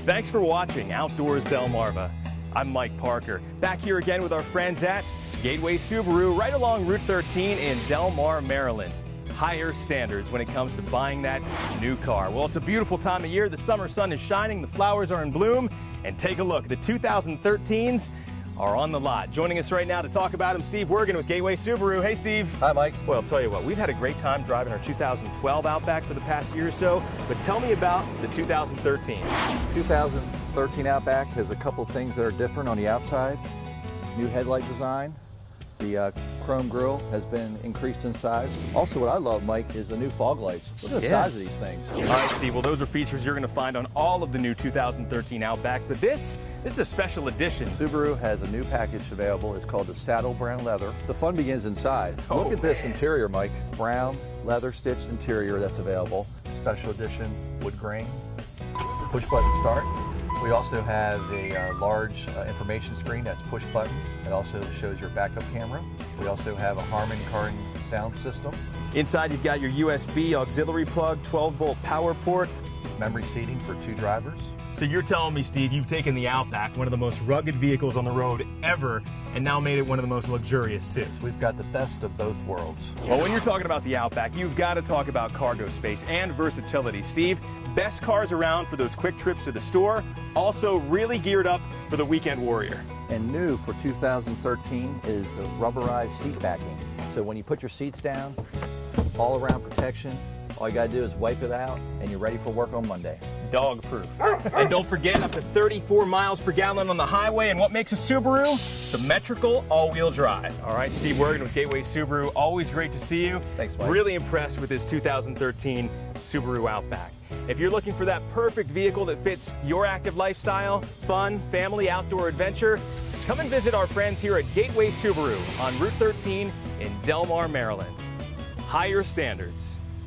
Thanks for watching Outdoors Delmarva. I'm Mike Parker, back here again with our friends at Gateway Subaru right along Route 13 in Delmar, Maryland. Higher standards when it comes to buying that new car. Well, it's a beautiful time of year. The summer sun is shining, the flowers are in bloom, and take a look. The 2013s are on the lot. Joining us right now to talk about them, Steve Wergen with Gateway Subaru. Hey, Steve. Hi, Mike. Well, I'll tell you what, we've had a great time driving our 2012 Outback for the past year or so, but tell me about the 2013. 2013 Outback has a couple things that are different on the outside. New headlight design. The uh, chrome grille has been increased in size. Also, what I love, Mike, is the new fog lights. Look at the Yeah. size of these things. All right, Steve, well, those are features you're going to find on all of the new 2013 Outbacks, but this, this is a special edition. Subaru has a new package available. It's called the Saddle Brown Leather. The fun begins inside. Oh, Look at this man. interior, Mike. Brown leather stitched interior that's available. Special edition wood grain. Push button start. We also have a uh, large uh, information screen that's push button. It also shows your backup camera. We also have a Harman Kardon sound system, Inside, you've got your USB auxiliary plug, 12 volt power port. memory seating for two drivers. So you're telling me, Steve, you've taken the Outback, one of the most rugged vehicles on the road ever, and now made it one of the most luxurious too. So we've got the best of both worlds. Well, when you're talking about the Outback, you've got to talk about cargo space and versatility. Steve, best cars around for those quick trips to the store, also really geared up for the weekend warrior. And new for 2013 is the rubberized seat backing. So when you put your seats down, all around protection, all you gotta do is wipe it out and you're ready for work on Monday. Dog proof. and don't forget, up to 34 miles per gallon on the highway. And what makes a Subaru? Symmetrical all-wheel drive. All right, Steve Wergen with Gateway Subaru. Always great to see you. Thanks, Mike. Really impressed with this 2013 Subaru Outback. If you're looking for that perfect vehicle that fits your active lifestyle, fun, family, outdoor adventure, come and visit our friends here at Gateway Subaru on Route 13 in Delmar, Maryland. Higher standards.